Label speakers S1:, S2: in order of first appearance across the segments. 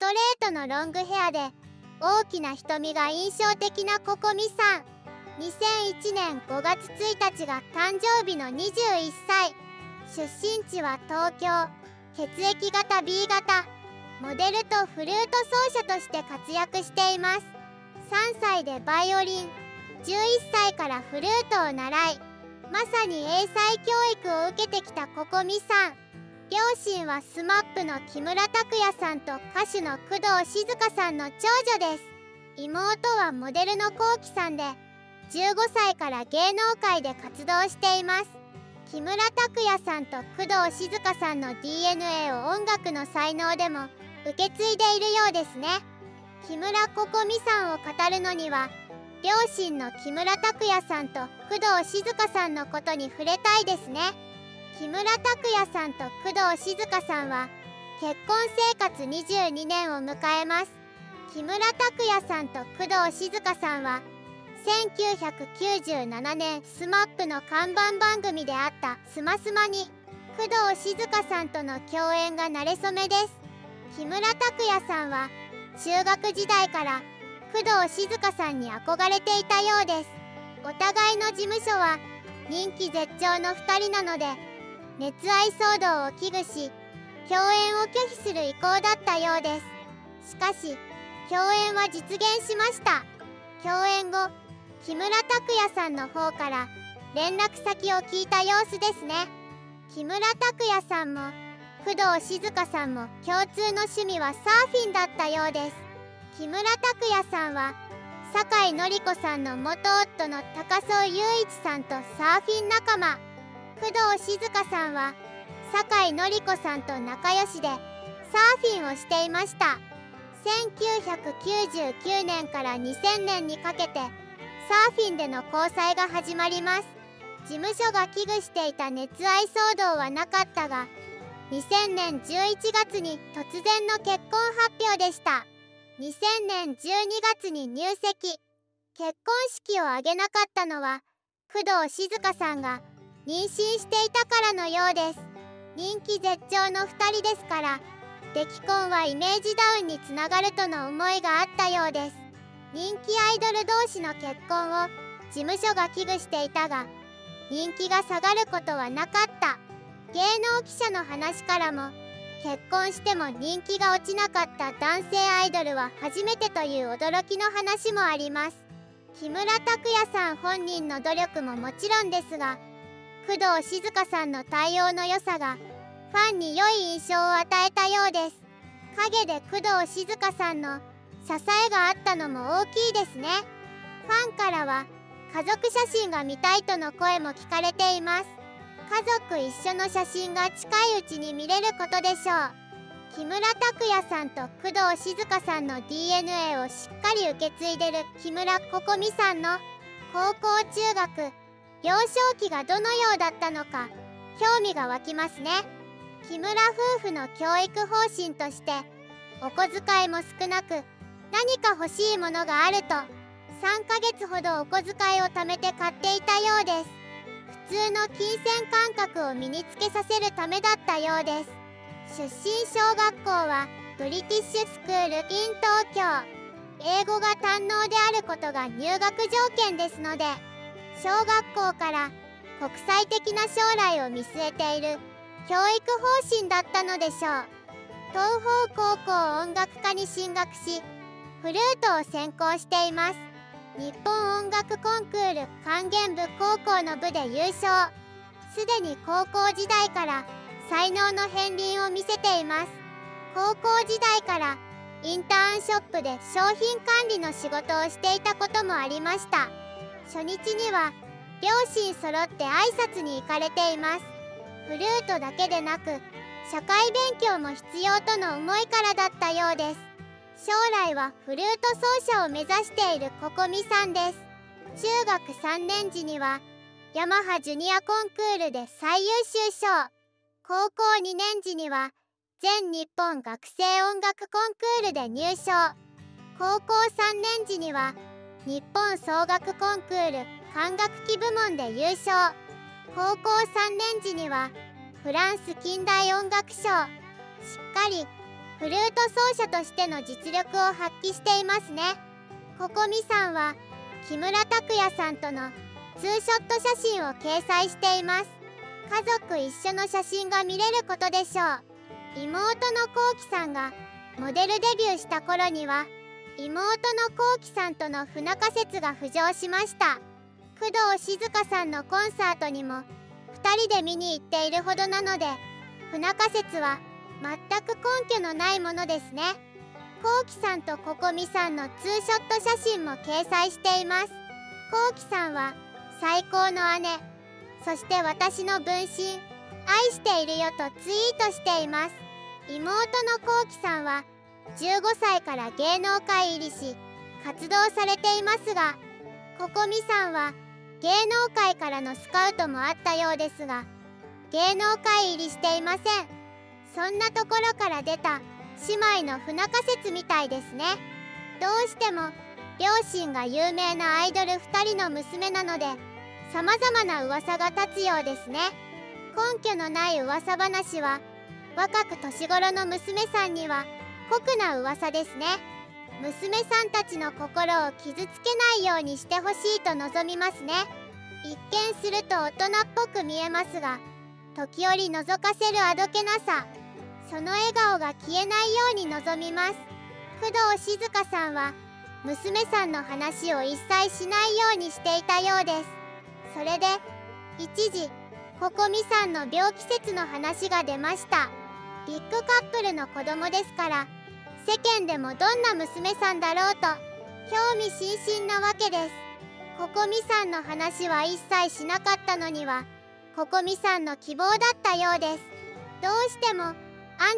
S1: ストレートのロングヘアで大きな瞳が印象的なココミさん。2001年5月1日が誕生日の21歳。出身地は東京。血液型 B 型。モデルとフルート奏者として活躍しています。3歳でバイオリン。11歳からフルートを習い。まさに英才教育を受けてきたココミさん。両親は SMAP の木村拓哉さんと歌手の工藤静香さんの長女です。妹はモデルの k o さんで15歳から芸能界で活動しています。木村拓哉さんと工藤静香さんの DNA を音楽の才能でも受け継いでいるようですね。木村ここみさんを語るのには両親の木村拓哉さんと工藤静香さんのことに触れたいですね。木村拓哉さんと工藤静香さんは結婚生活22年を迎えます。木村拓哉さんと工藤静香さんは1997年 SMAP の看板番組であった「スマスマ」に工藤静香さんとの共演が馴れ初めです。木村拓哉さんは中学時代から工藤静香さんに憧れていたようです。お互いの事務所は人気絶頂の2人なので熱愛騒動を危惧し共演を拒否する意向だったようです。しかし共演は実現しました。共演後木村拓哉さんの方から連絡先を聞いた様子ですね。木村拓哉さんも工藤静香さんも共通の趣味はサーフィンだったようです。木村拓哉さんは酒井紀子さんの元夫の高荘雄一さんとサーフィン仲間。工藤静香さんは酒井紀子さんと仲良しでサーフィンをしていました。1999年から2000年にかけてサーフィンでの交際が始まります。事務所が危惧していた熱愛騒動はなかったが2000年11月に突然の結婚発表でした。2000年12月に入籍。結婚式を挙げなかったのは工藤静香さんが妊娠していたからのようです。人気絶頂の2人ですから出来婚はイメージダウンにつながるとの思いがあったようです。人気アイドル同士の結婚を事務所が危惧していたが人気が下がることはなかった。芸能記者の話からも結婚しても人気が落ちなかった男性アイドルは初めてという驚きの話もあります。木村拓哉さん本人の努力ももちろんですが工藤静香さんの対応の良さがファンに良い印象を与えたようです。陰で工藤静香さんの支えがあったのも大きいですね。ファンからは家族写真が見たいとの声も聞かれています。家族一緒の写真が近いうちに見れることでしょう。木村拓哉さんと工藤静香さんの DNA をしっかり受け継いでる木村ここみさんの高校中学幼少期がどのようだったのか興味が湧きますね。木村夫婦の教育方針としてお小遣いも少なく何か欲しいものがあると3ヶ月ほどお小遣いを貯めて買っていたようです。普通の金銭感覚を身につけさせるためだったようです。出身小学校はブリティッシュスクール in 東京英語が堪能であることが入学条件ですので小学校から国際的な将来を見据えている教育方針だったのでしょう。東邦高校音楽科に進学しフルートを専攻しています日本音楽コンクール管弦部高校の部で優勝。すでに高校時代から才能の片鱗を見せています。高校時代からインターンショップで商品管理の仕事をしていたこともありました。初日には両親揃って挨拶に行かれています。フルートだけでなく社会勉強も必要との思いからだったようです。将来はフルート奏者を目指しているココミさんです。中学3年時にはヤマハジュニアコンクールで最優秀賞。高校2年時には全日本学生音楽コンクールで入賞。高校3年時には日本総楽コンクール管楽器部門で優勝。高校3年時にはフランス近代音楽賞。しっかりフルート奏者としての実力を発揮していますね。ここみさんは木村拓哉さんとのツーショット写真を掲載しています。家族一緒の写真が見れることでしょう。妹のこうきさんがモデルデビューした頃には妹のこうきさんとの不仲説が浮上しました。工藤静香さんのコンサートにも2人で見に行っているほどなので不仲説は全く根拠のないものですね。こうきさんとここみさんのツーショット写真も掲載しています。こうきさんは最高の姉。そして私の分身。愛しているよとツイートしています。妹のこうきさんは15歳から芸能界入りし活動されていますがここみさんは芸能界からのスカウトもあったようですが芸能界入りしていません。そんなところから出た姉妹の不仲説みたいですね。どうしても両親が有名なアイドル2人の娘なので様々な噂が立つようですね。根拠のない噂話は若く年頃の娘さんには酷な噂ですね。娘さんたちの心を傷つけないようにしてほしいと望みますね。一見すると大人っぽく見えますが時折覗かせるあどけなさその笑顔が消えないように望みます。工藤静香さんは娘さんの話を一切しないようにしていたようです。それで一時ここみさんの病気説の話が出ました。ビッグカップルの子供ですから世間でもどんな娘さんだろうと興味津々なわけです。ここみさんの話は一切しなかったのにはここみさんの希望だったようですどうしてもアン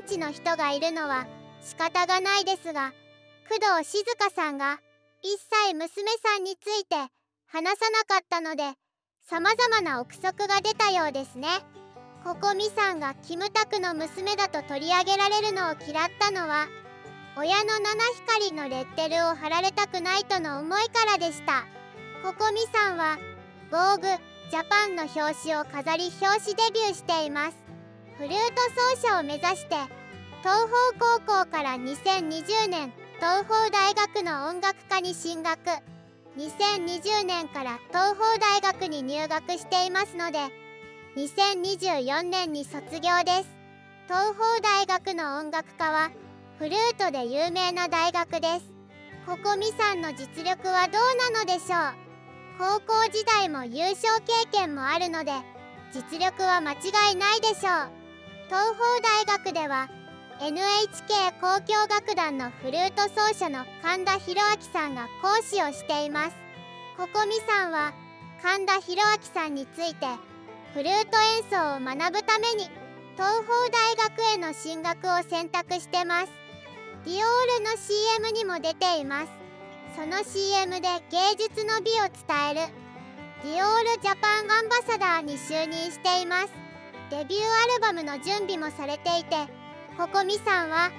S1: チの人がいるのは仕方がないですが工藤静香さんが一切娘さんについて話さなかったので様々な憶測が出たようですね。ここみさんがキムタクの娘だと取り上げられるのを嫌ったのは親の七光のレッテルを貼られたくないとの思いからでした。ここみさんは「防具ジャパン」の表紙を飾り表紙デビューしています。フルート奏者を目指して東邦高校から2020年東邦大学の音楽科に進学。2020年から東邦大学に入学していますので2024年に卒業です。東邦大学の音楽科はフルートで有名な大学です。ここみさんの実力はどうなのでしょう。高校時代も優勝経験もあるので実力は間違いないでしょう。東邦大学では NHK 交響楽団のフルート奏者の神田博明さんが講師をしています。ここみさんは神田博明さんについてフルート演奏を学ぶために東邦大学への進学を選択してます。ディオールの CM にも出ています。その CM で芸術の美を伝える。ディオールジャパンアンバサダーに就任しています。デビューアルバムの準備もされていてここみさんは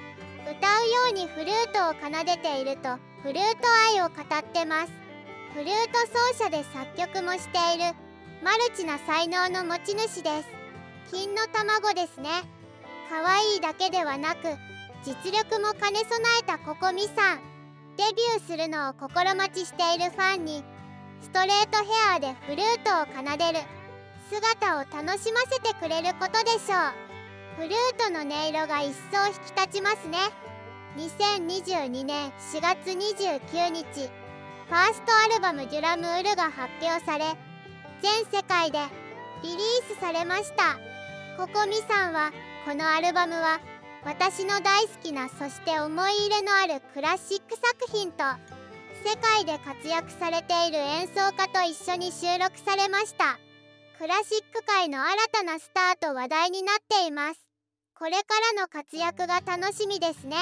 S1: 歌うようにフルートを奏でているとフルート愛を語ってます。フルート奏者で作曲もしている。マルチな才能の持ち主です。金の卵ですね。可愛いだけではなく実力も兼ね備えたココミさんデビューするのを心待ちしているファンにストレートヘアでフルートを奏でる。姿を楽しませてくれることでしょう。フルートの音色が一層引き立ちますね。2022年4月29日ファーストアルバム「デュラムール」が発表され全世界でリリースされました。ココミさんはこのアルバムは私の大好きなそして思い入れのあるクラシック作品と世界で活躍されている演奏家と一緒に収録されました。クラシック界の新たなスターと話題になっています。これからの活躍が楽しみですね。